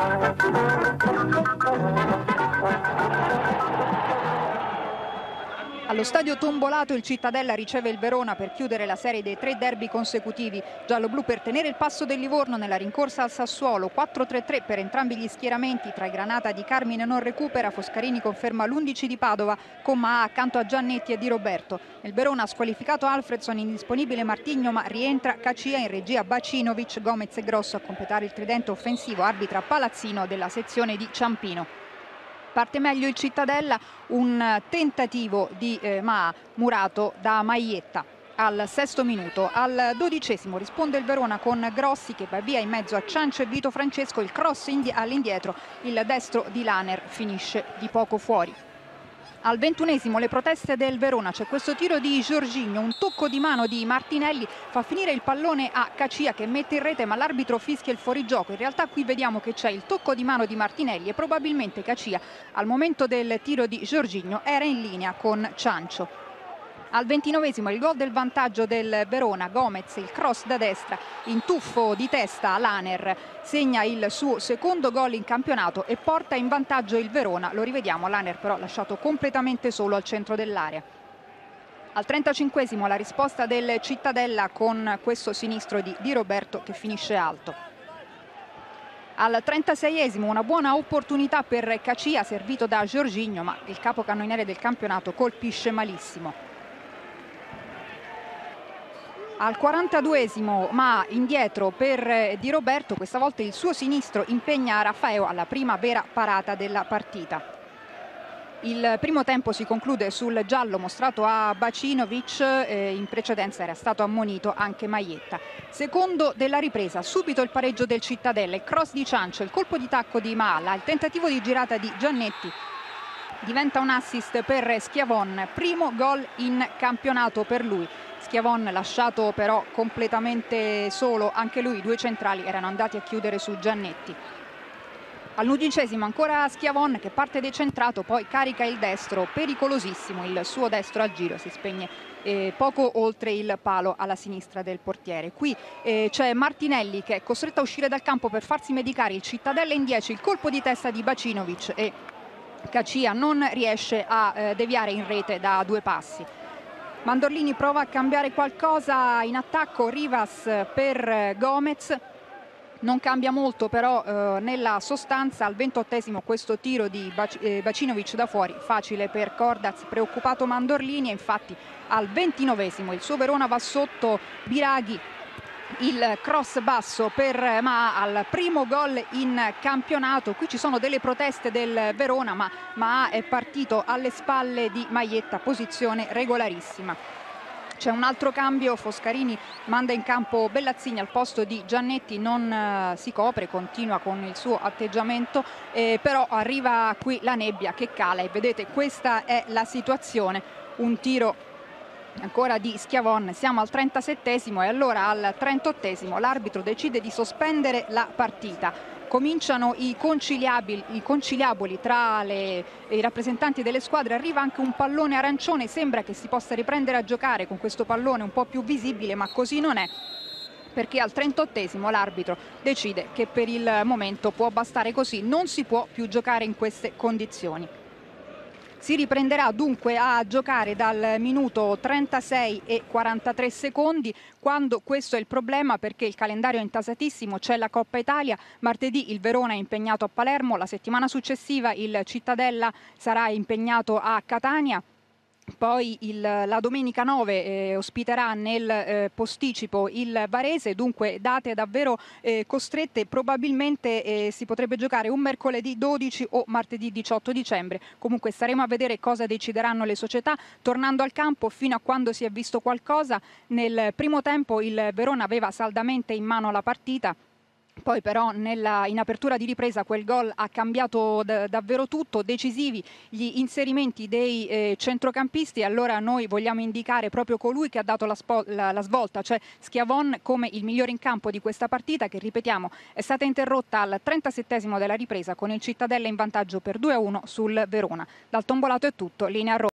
Bye. Allo stadio Tombolato il Cittadella riceve il Verona per chiudere la serie dei tre derby consecutivi. Giallo-blu per tenere il passo del Livorno nella rincorsa al Sassuolo. 4-3-3 per entrambi gli schieramenti. Tra Granata di Carmine non recupera. Foscarini conferma l'11 di Padova. Comma A accanto a Giannetti e Di Roberto. Nel Verona ha squalificato Alfredson, indisponibile Martigno ma rientra Cacia in regia Bacinovic, Gomez e Grosso a completare il tridente offensivo. Arbitra Palazzino della sezione di Ciampino. Parte meglio il Cittadella, un tentativo di eh, Ma murato da Maietta al sesto minuto. Al dodicesimo risponde il Verona con Grossi che va via in mezzo a Ciancio e Vito Francesco, il cross all'indietro, il destro di Laner finisce di poco fuori. Al ventunesimo le proteste del Verona, c'è questo tiro di Giorginio, un tocco di mano di Martinelli, fa finire il pallone a Cacia che mette in rete ma l'arbitro fischia il fuorigioco. In realtà qui vediamo che c'è il tocco di mano di Martinelli e probabilmente Cacia al momento del tiro di Giorginio era in linea con Ciancio. Al ventinovesimo il gol del vantaggio del Verona, Gomez, il cross da destra, in tuffo di testa Laner, segna il suo secondo gol in campionato e porta in vantaggio il Verona. Lo rivediamo, Laner però lasciato completamente solo al centro dell'area. Al 35 la risposta del Cittadella con questo sinistro di Di Roberto che finisce alto. Al 36esimo una buona opportunità per Cacia servito da Giorginio ma il capocannoniere del campionato colpisce malissimo. Al 42esimo ma indietro per Di Roberto, questa volta il suo sinistro impegna Raffaeo alla prima vera parata della partita. Il primo tempo si conclude sul giallo mostrato a Bacinovic, eh, in precedenza era stato ammonito anche Maietta. Secondo della ripresa, subito il pareggio del Cittadella, il cross di Ciancio, il colpo di tacco di Maala, il tentativo di girata di Giannetti diventa un assist per Schiavon, primo gol in campionato per lui. Schiavon lasciato però completamente solo, anche lui, i due centrali erano andati a chiudere su Giannetti. All'undicesimo ancora Schiavon che parte decentrato, poi carica il destro, pericolosissimo il suo destro al giro, si spegne eh, poco oltre il palo alla sinistra del portiere. Qui eh, c'è Martinelli che è costretto a uscire dal campo per farsi medicare il Cittadella in 10, il colpo di testa di Bacinovic e Cacia non riesce a eh, deviare in rete da due passi. Mandorlini prova a cambiare qualcosa in attacco, Rivas per Gomez, non cambia molto però eh, nella sostanza al ventottesimo questo tiro di Bac eh, Bacinovic da fuori facile per Cordaz preoccupato Mandorlini e infatti al ventinovesimo il suo Verona va sotto Biraghi il cross basso per Ma al primo gol in campionato. Qui ci sono delle proteste del Verona, ma Ma è partito alle spalle di Maietta, posizione regolarissima. C'è un altro cambio, Foscarini manda in campo Bellazzini al posto di Giannetti, non eh, si copre, continua con il suo atteggiamento, eh, però arriva qui la nebbia che cala e vedete questa è la situazione, un tiro ancora di Schiavon, siamo al 37esimo e allora al 38esimo l'arbitro decide di sospendere la partita. Cominciano i, i conciliaboli tra le, i rappresentanti delle squadre, arriva anche un pallone arancione, sembra che si possa riprendere a giocare con questo pallone un po' più visibile, ma così non è perché al 38esimo l'arbitro decide che per il momento può bastare così, non si può più giocare in queste condizioni. Si riprenderà dunque a giocare dal minuto 36 e 43 secondi quando questo è il problema perché il calendario è intasatissimo, c'è la Coppa Italia, martedì il Verona è impegnato a Palermo, la settimana successiva il Cittadella sarà impegnato a Catania poi il, la domenica 9 eh, ospiterà nel eh, posticipo il Varese, dunque date davvero eh, costrette, probabilmente eh, si potrebbe giocare un mercoledì 12 o martedì 18 dicembre, comunque staremo a vedere cosa decideranno le società, tornando al campo fino a quando si è visto qualcosa, nel primo tempo il Verona aveva saldamente in mano la partita, poi però nella, in apertura di ripresa quel gol ha cambiato davvero tutto, decisivi gli inserimenti dei eh, centrocampisti allora noi vogliamo indicare proprio colui che ha dato la, la, la, svolta, cioè Schiavon come il migliore in campo di questa partita che ripetiamo è stata interrotta al 37 della ripresa con il Cittadella in vantaggio per 2-1 sul Verona. Dal tombolato è tutto, linea a Roma.